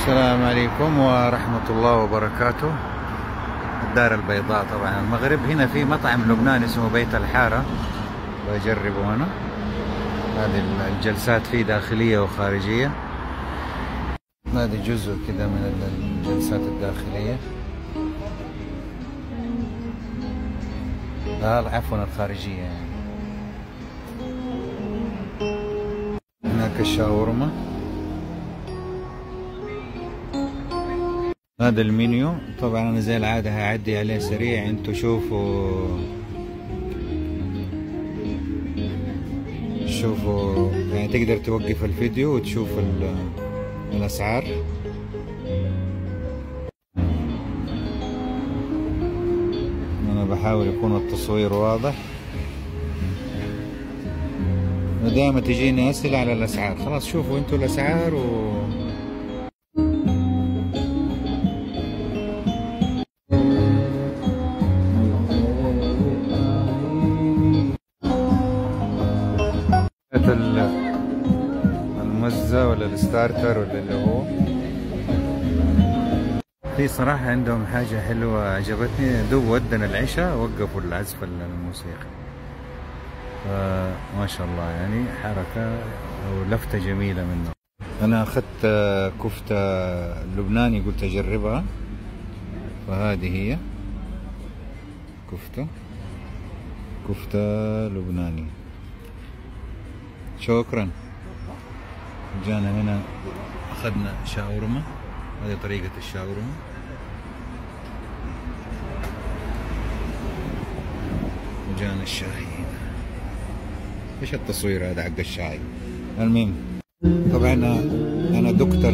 السلام عليكم ورحمة الله وبركاته. الدار البيضاء طبعا. المغرب هنا في مطعم لبناني اسمه بيت الحارة. بجربه هنا هذه الجلسات فيه داخلية وخارجية. هذه جزء كده من الجلسات الداخلية. هذا عفوا الخارجية يعني. هناك الشاورما. هذا المنيو. طبعا أنا زي العادة هعدي عليه سريع. أنتوا شوفوا شوفوا يعني تقدر توقف الفيديو وتشوف الأسعار. أنا بحاول يكون التصوير واضح. ودائما تجيني أسئلة على الأسعار. خلاص شوفوا أنتوا الأسعار و المزة ولا الستارتر ولا اللي هو. في صراحة عندهم حاجة حلوة عجبتني. دوب ودنا العشاء وقفوا العزف الموسيقي فما شاء الله يعني حركة أو لفتة جميلة منه أنا أخذت كفتة لبناني قلت أجربها. فهذه هي كفتة. كفتة لبناني. شكرا. جانا هنا أخذنا شاورما. هذه طريقة الشاورما. وجانا الشاي هنا. إيش التصوير هذا حق الشاي؟ المهم طبعا أنا دقت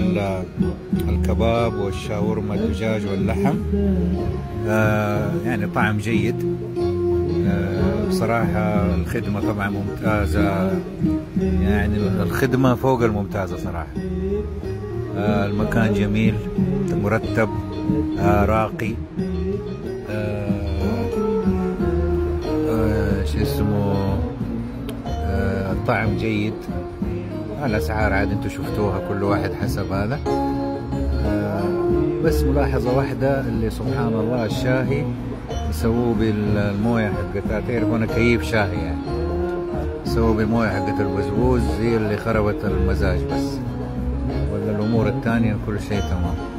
الكباب والشاورما الدجاج واللحم. آه يعني طعم جيد. آه بصراحة الخدمة طبعا ممتازة. يعني الخدمة فوق الممتازة صراحة. آه المكان جميل مرتب آه راقي. شو اسمه الطعم جيد. الأسعار عاد أنتم شفتوها كل واحد حسب هذا. بس ملاحظة واحدة اللي سبحان الله الشاهي يسووه بالموية حقتها تعرف أنا كيف شاهي يعني. يسووه بالموية حقت البزبوز هي اللي خربت المزاج بس ولا الأمور الثانية كل شيء تمام.